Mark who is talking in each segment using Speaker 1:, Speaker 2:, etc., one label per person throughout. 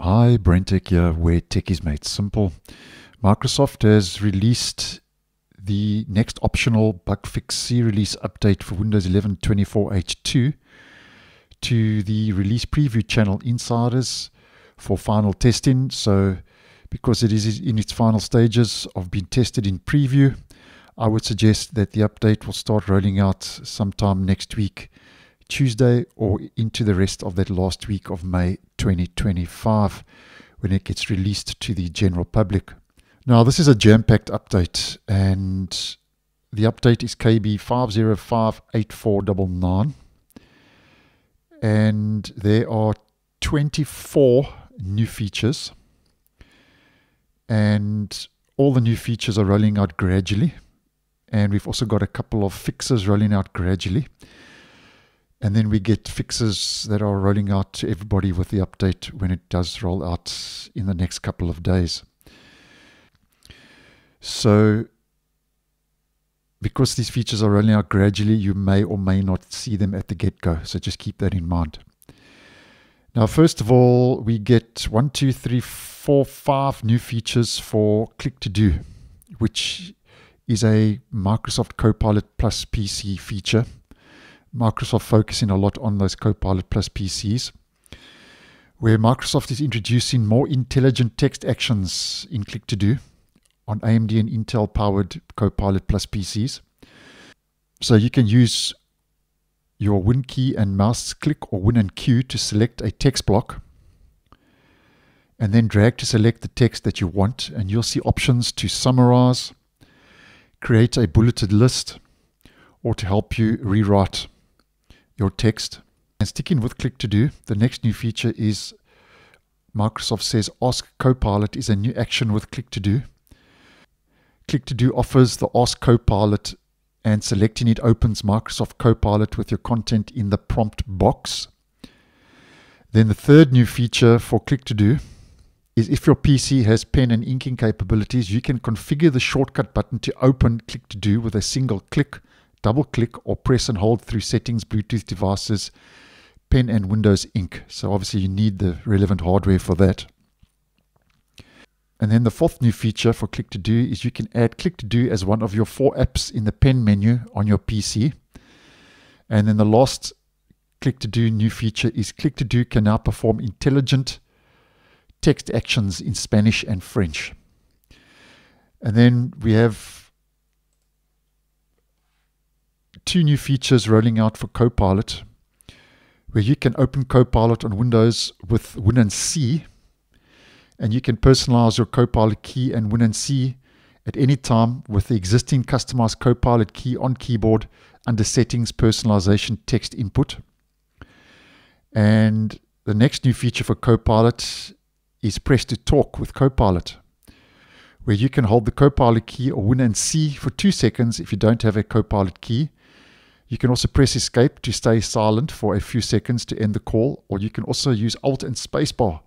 Speaker 1: Hi, BrenTech here, where tech is made simple. Microsoft has released the next optional bug fix C release update for Windows 11 24H2 to the release preview channel insiders for final testing. So, because it is in its final stages of being tested in preview, I would suggest that the update will start rolling out sometime next week Tuesday or into the rest of that last week of May 2025 when it gets released to the general public. Now, this is a jam packed update, and the update is KB 5058499. And there are 24 new features, and all the new features are rolling out gradually. And we've also got a couple of fixes rolling out gradually. And then we get fixes that are rolling out to everybody with the update when it does roll out in the next couple of days. So, because these features are rolling out gradually, you may or may not see them at the get go. So, just keep that in mind. Now, first of all, we get one, two, three, four, five new features for Click to Do, which is a Microsoft Copilot Plus PC feature Microsoft focusing a lot on those Copilot Plus PCs, where Microsoft is introducing more intelligent text actions in Click to Do on AMD and Intel powered Copilot Plus PCs. So you can use your Win key and mouse click or Win and Q to select a text block and then drag to select the text that you want and you'll see options to summarize, create a bulleted list, or to help you rewrite your text. And sticking with Click to Do, the next new feature is Microsoft says Ask Copilot is a new action with Click to Do. Click to Do offers the Ask Copilot and selecting it opens Microsoft Copilot with your content in the prompt box. Then the third new feature for Click to Do is if your PC has pen and inking capabilities, you can configure the shortcut button to open Click to Do with a single click double click or press and hold through settings, Bluetooth devices, pen and Windows ink. So obviously you need the relevant hardware for that. And then the fourth new feature for Click to Do is you can add Click to Do as one of your four apps in the pen menu on your PC. And then the last Click to Do new feature is Click to Do can now perform intelligent text actions in Spanish and French. And then we have two new features rolling out for Copilot where you can open Copilot on Windows with Win and C and you can personalize your Copilot key and Win and C at any time with the existing customized Copilot key on keyboard under settings personalization text input. And the next new feature for Copilot is press to talk with Copilot where you can hold the Copilot key or Win and C for two seconds if you don't have a Copilot key you can also press escape to stay silent for a few seconds to end the call, or you can also use Alt and Spacebar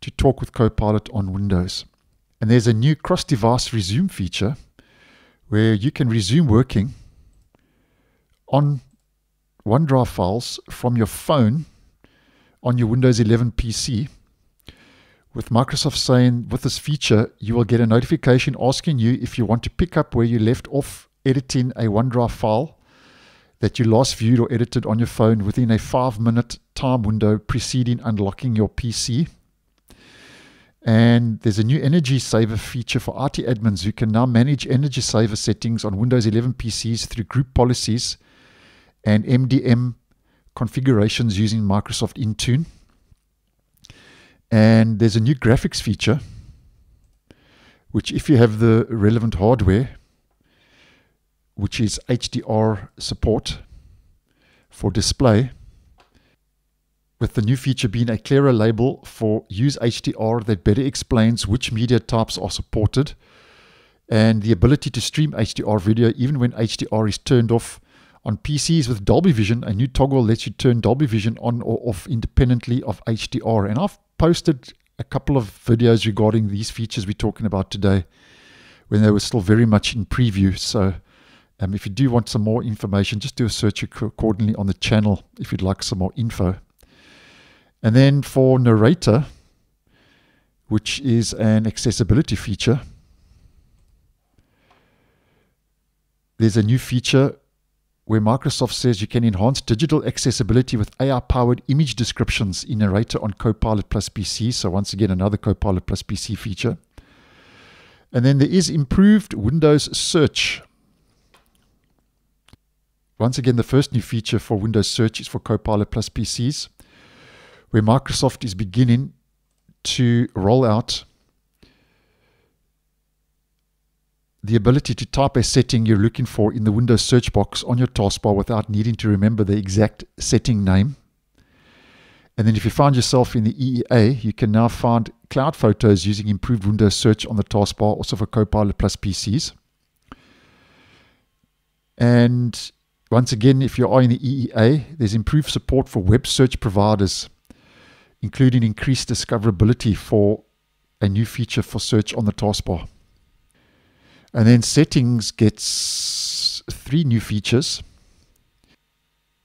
Speaker 1: to talk with Copilot on Windows. And there's a new cross device resume feature where you can resume working on OneDrive files from your phone on your Windows 11 PC. With Microsoft saying with this feature, you will get a notification asking you if you want to pick up where you left off editing a OneDrive file that you last viewed or edited on your phone within a five minute time window preceding unlocking your PC. And there's a new energy saver feature for IT admins who can now manage energy saver settings on Windows 11 PCs through group policies and MDM configurations using Microsoft Intune. And there's a new graphics feature, which, if you have the relevant hardware, which is HDR support for display, with the new feature being a clearer label for use HDR that better explains which media types are supported, and the ability to stream HDR video even when HDR is turned off. On PCs with Dolby Vision, a new toggle lets you turn Dolby Vision on or off independently of HDR. And I've posted a couple of videos regarding these features we're talking about today when they were still very much in preview. So um, if you do want some more information, just do a search accordingly on the channel if you'd like some more info. And then for narrator, which is an accessibility feature. There's a new feature where Microsoft says you can enhance digital accessibility with AI powered image descriptions in Narrator on Copilot Plus PC. So, once again, another Copilot Plus PC feature. And then there is improved Windows search. Once again, the first new feature for Windows search is for Copilot Plus PCs, where Microsoft is beginning to roll out the ability to type a setting you're looking for in the Windows search box on your taskbar without needing to remember the exact setting name. And then if you find yourself in the EEA, you can now find cloud photos using improved Windows search on the taskbar, also for Copilot Plus PCs. And once again, if you are in the EEA, there's improved support for web search providers, including increased discoverability for a new feature for search on the taskbar. And then settings gets three new features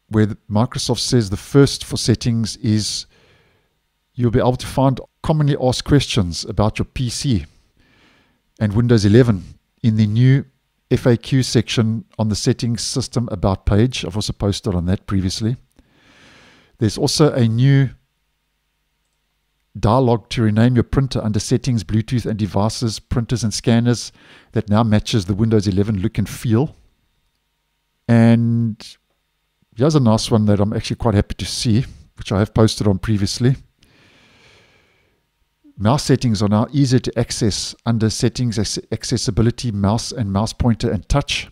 Speaker 1: where Microsoft says the first for settings is you'll be able to find commonly asked questions about your PC and Windows 11 in the new FAQ section on the settings system about page. I've also posted on that previously. There's also a new dialog to rename your printer under settings, Bluetooth and devices, printers and scanners that now matches the Windows 11 look and feel. And here's a nice one that I'm actually quite happy to see, which I have posted on previously. Mouse settings are now easier to access under settings, accessibility, mouse and mouse pointer and touch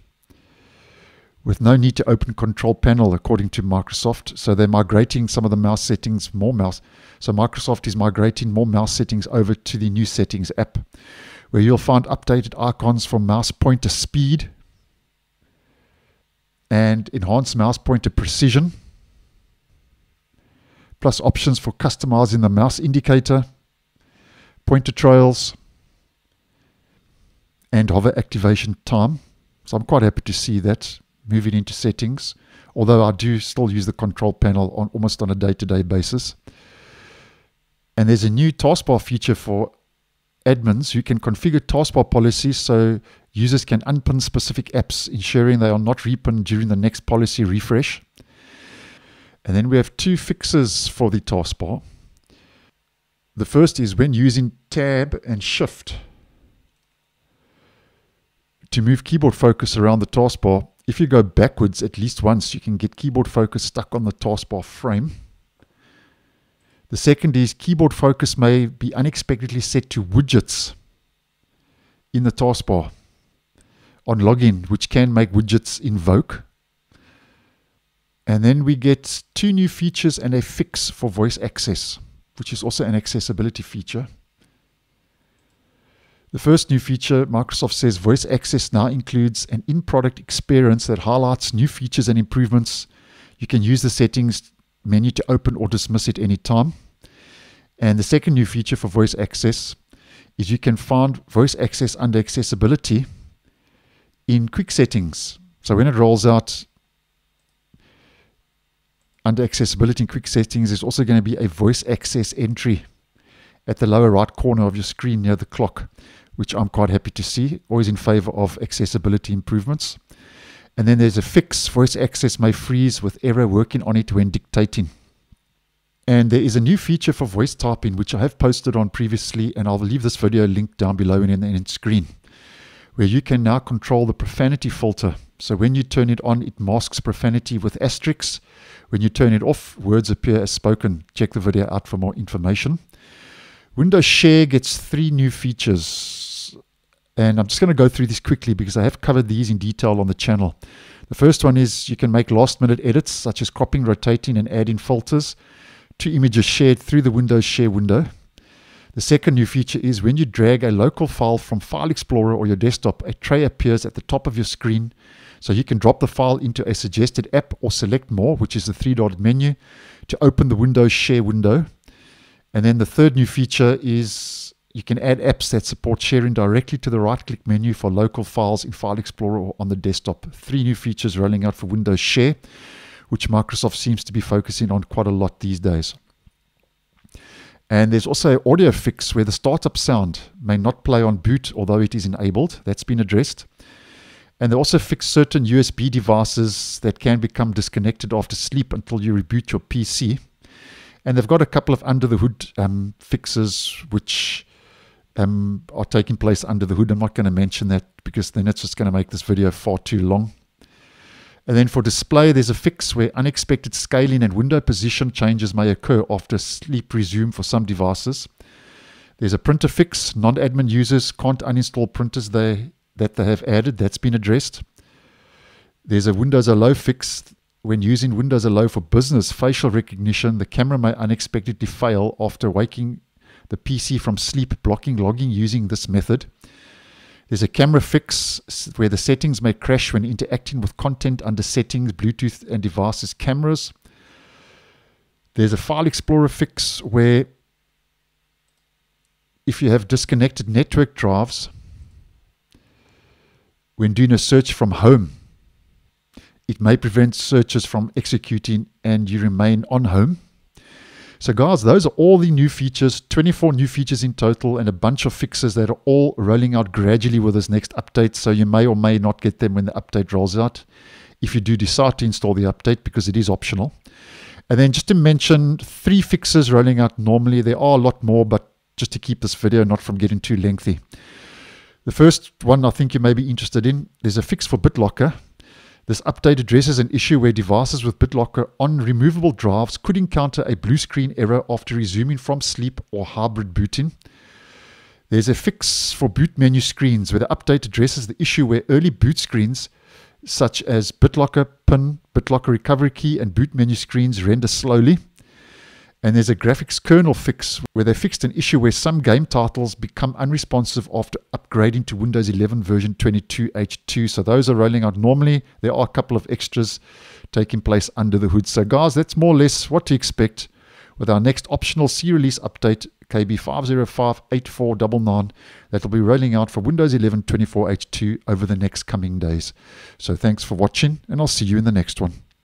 Speaker 1: with no need to open control panel according to Microsoft. So they're migrating some of the mouse settings, more mouse. So Microsoft is migrating more mouse settings over to the new settings app where you'll find updated icons for mouse pointer speed and enhanced mouse pointer precision, plus options for customizing the mouse indicator, pointer trails, and hover activation time. So I'm quite happy to see that moving into settings, although I do still use the control panel on almost on a day-to-day basis. And there's a new taskbar feature for admins who can configure taskbar policies so users can unpin specific apps, ensuring they are not repinned during the next policy refresh. And then we have two fixes for the taskbar. The first is when using Tab and Shift to move keyboard focus around the taskbar, if you go backwards at least once, you can get keyboard focus stuck on the taskbar frame. The second is keyboard focus may be unexpectedly set to widgets in the taskbar on login, which can make widgets invoke. And then we get two new features and a fix for voice access, which is also an accessibility feature. The first new feature, Microsoft says voice access now includes an in product experience that highlights new features and improvements. You can use the settings menu to open or dismiss it anytime. And the second new feature for voice access is you can find voice access under accessibility in quick settings. So when it rolls out under accessibility in quick settings, there's also going to be a voice access entry at the lower right corner of your screen near the clock, which I'm quite happy to see. Always in favor of accessibility improvements. And then there's a fix voice access may freeze with error working on it when dictating. And there is a new feature for voice typing, which I have posted on previously, and I'll leave this video linked down below in the end screen, where you can now control the profanity filter. So when you turn it on, it masks profanity with asterisks. When you turn it off, words appear as spoken. Check the video out for more information. Windows Share gets three new features. And I'm just going to go through these quickly because I have covered these in detail on the channel. The first one is you can make last minute edits such as cropping, rotating, and adding filters to images shared through the Windows Share window. The second new feature is when you drag a local file from File Explorer or your desktop, a tray appears at the top of your screen. So you can drop the file into a suggested app or select more, which is the three dotted menu, to open the Windows Share window. And then the third new feature is you can add apps that support sharing directly to the right click menu for local files in File Explorer or on the desktop. Three new features rolling out for Windows Share, which Microsoft seems to be focusing on quite a lot these days. And there's also audio fix where the startup sound may not play on boot, although it is enabled. That's been addressed. And they also fix certain USB devices that can become disconnected after sleep until you reboot your PC. And they've got a couple of under the hood um, fixes which um, are taking place under the hood. I'm not going to mention that because then it's just going to make this video far too long. And then for display, there's a fix where unexpected scaling and window position changes may occur after sleep resume for some devices. There's a printer fix. Non-admin users can't uninstall printers they, that they have added. That's been addressed. There's a Windows Hello fix. When using Windows Hello for business facial recognition, the camera may unexpectedly fail after waking the PC from sleep, blocking logging using this method. There's a camera fix where the settings may crash when interacting with content under settings, Bluetooth, and devices cameras. There's a file explorer fix where if you have disconnected network drives, when doing a search from home, it may prevent searches from executing and you remain on home. So, guys, those are all the new features 24 new features in total, and a bunch of fixes that are all rolling out gradually with this next update. So, you may or may not get them when the update rolls out if you do decide to install the update because it is optional. And then, just to mention three fixes rolling out normally, there are a lot more, but just to keep this video not from getting too lengthy. The first one I think you may be interested in there's a fix for BitLocker this update addresses an issue where devices with BitLocker on removable drives could encounter a blue screen error after resuming from sleep or hybrid booting. There's a fix for boot menu screens where the update addresses the issue where early boot screens such as BitLocker PIN, BitLocker recovery key, and boot menu screens render slowly. And there's a graphics kernel fix where they fixed an issue where some game titles become unresponsive after upgrading to Windows 11 version 22H2. So those are rolling out normally. There are a couple of extras taking place under the hood. So, guys, that's more or less what to expect with our next optional C release update, KB5058499, that will be rolling out for Windows 11 24H2 over the next coming days. So, thanks for watching, and I'll see you in the next one.